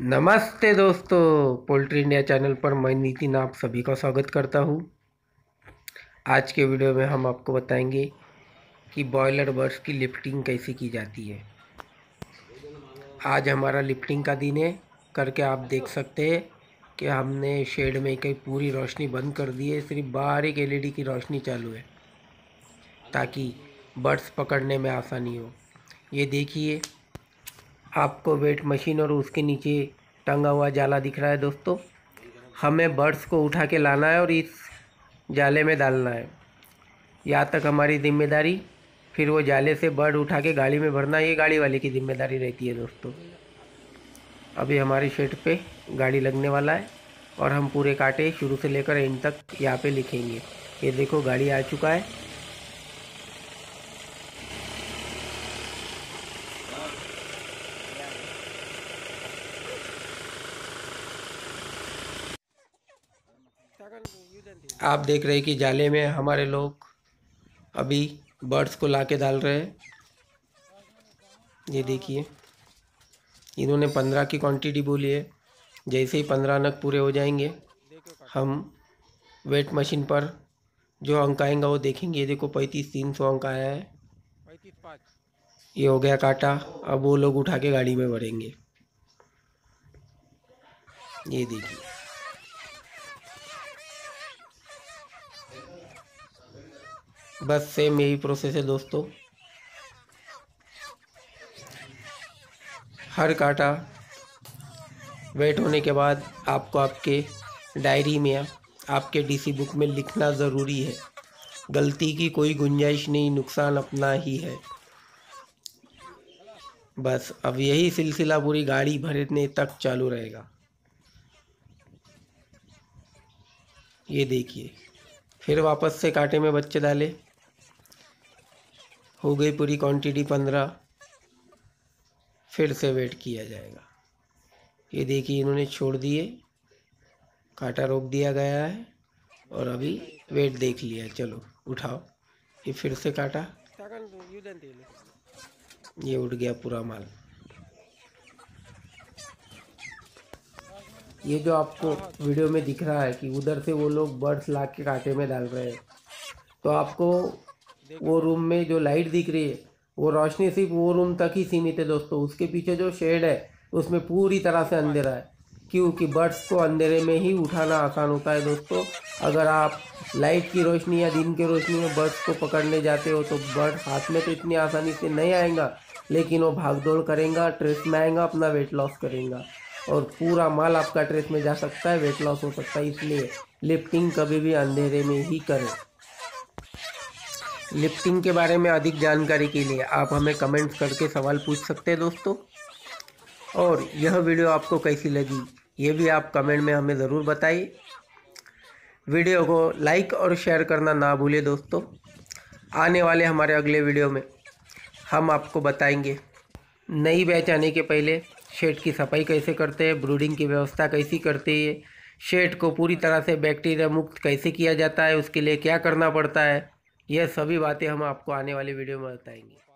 नमस्ते दोस्तों, poultry India channel पर मैं नितिन आप सभी का स्वागत करता हूँ। आज के वीडियो में हम आपको बताएँगे कि बॉयलर बर्ड्स की लिफ्टिंग कैसे की जाती है। आज हमारा लिफ्टिंग का दिन है, करके आप देख सकते हैं कि हमने शेड में कई पूरी रोशनी बंद कर दी है, सिर्फ़ बाहर एक एलईडी की रोशनी चालू है, ताकि बर्ड्स पकड़ने में आसानी हो। ये देखिए आपको वेट मशीन और उसके नीचे टंगा हुआ जाला दिख रहा है दोस्तों। हमें बर्ड्स को उठा के लाना है और इस जाले में डालना है। यहाँ तक हमारी ज़िम्मेदारी, फिर वो जाले से बर्ड उठा के गाड़ी में भरना, ये गाड़ी वाले की ज़िम्मेदारी रहती है दोस्तों। अभी हमारे शेड पे गाड़ी लगने वाला है और हम पूरे कांटे शुरू से लेकर एंड तक यहाँ पे लिखेंगे। ये देखो, गाड़ी आ चुका है। आप देख रहे हैं कि जाले में हमारे लोग अभी बर्ड्स को ला के डाल रहे हैं। ये देखिए, इन्होंने पंद्रह की क्वांटिटी बोली है। जैसे ही पंद्रह नग पूरे हो जाएँगे, हम वेट मशीन पर जो अंक आएँगा वो देखेंगे। ये देखो, पैंतीस, तीन सौ अंक आया है। ये हो गया काटा। अब वो लोग उठा के गाड़ी में भरेंगे ये देखिए। बस सेम यही प्रोसेस है दोस्तों। हर काटा वेट होने के बाद आपको आपके डायरी में, आपके डीसी बुक में लिखना ज़रूरी है। गलती की कोई गुंजाइश नहीं, नुकसान अपना ही है। बस अब यही सिलसिला पूरी गाड़ी भरने तक चालू रहेगा। ये देखिए, फिर वापस से कांटे में बच्चे डाले। हो गई पूरी क्वांटिटी पंद्रह। फिर से वेट किया जाएगा। ये देखिए इन्होंने छोड़ दिए। काटा रोक दिया गया है और अभी वेट देख लिया चलो, उठाओ। ये फिर से काटा। ये उठ गया पूरा माल। ये जो आपको वीडियो में दिख रहा है कि उधर से वो लोग बर्ड्स ला के कांटे में डाल रहे हैं तो आपको वो रूम में जो लाइट दिख रही है वो रोशनी सिर्फ़ वो रूम तक ही सीमित है दोस्तों। उसके पीछे जो शेड है उसमें पूरी तरह से अंधेरा है। क्योंकि बर्ड्स को अंधेरे में ही उठाना आसान होता है दोस्तों। अगर आप लाइट की रोशनी या दिन की रोशनी में बर्ड्स को पकड़ने जाते हो तो बर्ड हाथ में तो इतनी आसानी से नहीं आएगा लेकिन वो भाग दौड़ करेगा ट्रेस में आएगा अपना वेट लॉस करेगा। और पूरा माल आपका ट्रेस में जा सकता है वेट लॉस हो सकता है इसलिए लिफ्टिंग कभी भी अंधेरे में ही करें। लिफ्टिंग के बारे में अधिक जानकारी के लिए आप हमें कमेंट्स करके सवाल पूछ सकते हैं दोस्तों। और यह वीडियो आपको कैसी लगी, ये भी आप कमेंट में हमें ज़रूर बताइए। वीडियो को लाइक और शेयर करना ना भूलें दोस्तों। आने वाले हमारे अगले वीडियो में हम आपको बताएँगे नई बैच आने के पहले शेड की सफ़ाई कैसे करते हैं, ब्रूडिंग की व्यवस्था कैसी करते हैं, शेड को पूरी तरह से बैक्टीरिया मुक्त कैसे किया जाता है, उसके लिए क्या करना पड़ता है यह सभी बातें हम आपको आने वाले वीडियो में बताएँगे।